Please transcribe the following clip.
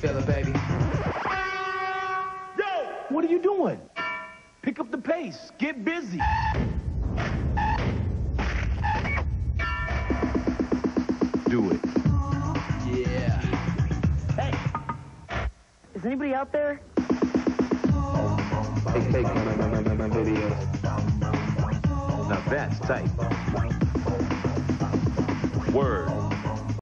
together, baby. Yo! What are you doing? Pick up the pace. Get busy. Do it. Yeah. Hey, is anybody out there? Hey, take my, my, my, my, my. Now that's tight. Word.